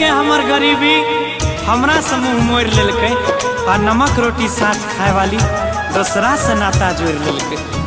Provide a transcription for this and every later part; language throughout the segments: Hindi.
के हमर गरीबी? हमरा समूह मुँह मोड़ लेलकै आ नमक रोटी साथ खाए वाली दोसरा से नाता जोड़ लेलकै।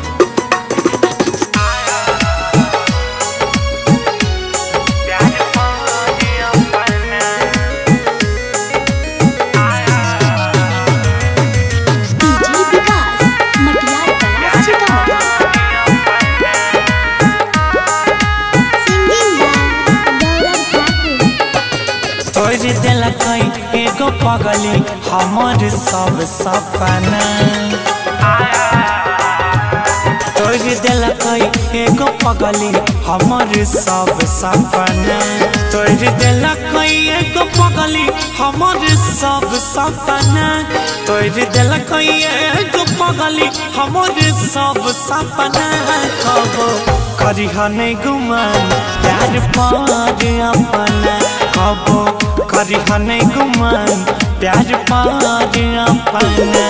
एगो पगली, हमर सब सपना। तोड़ देलकै एगो पगली, हमर सब सपना। तोड़ देलकै एगो पगली, हमर सब सपना। तोड़ देलकै एगो पगली, हमर सब सपना। कबो करिह नहीं गुमान, प्यार पार अपना। कबो करिह नहीं गुमान प्यार पार अपना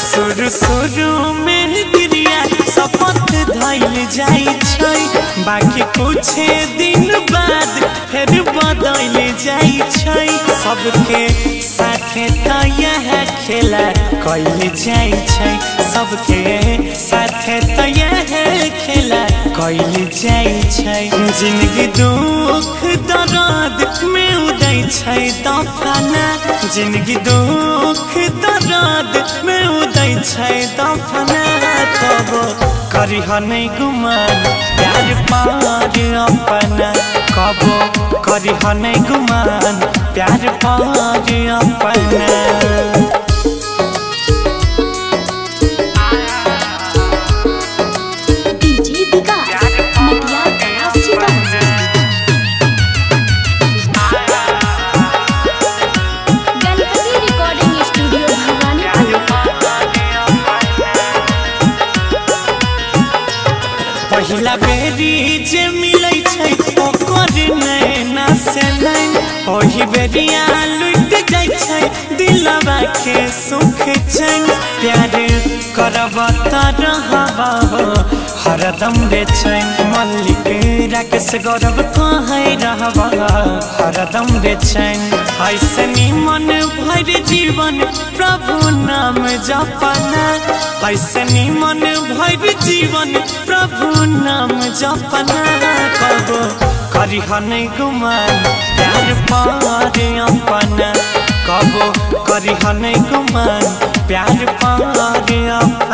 शुरू शुरू में गिरिया शपथ धैल छै। बाकी कुछ दिन बाद फिर बदल जाइ छै। सबके साथे त खेला कैल जाइ छै। सबके साथे त खेला कैल छै। ज़िंदगी दुख दर्द में उदय छै दफना ज़िंदगी दुख दर्द में उदय दफना तब करिह नहीं गुमान प्यार पार अपना। कबो करिह नहीं गुमान प्यार पार अपना। पहिला बेरी जे मिलै छै ओकर नैना से नै ओही बेरिया लुट जाइ छै दिलवा के सुख छै प्यार करब त रहब हरदम हरदम छै मल्लिक राकेश गौरव कहे रहबा हरदम बेचैन। ऐसे निमन भर जीवन, प्रभु नाम जपना। ऐसे निमन भर जीवन, प्रभु नाम जपना। कबो करिह नहीं गुमान, प्यार पार अपना। कबो करिह नहीं गुमान, प्यार पार अपना।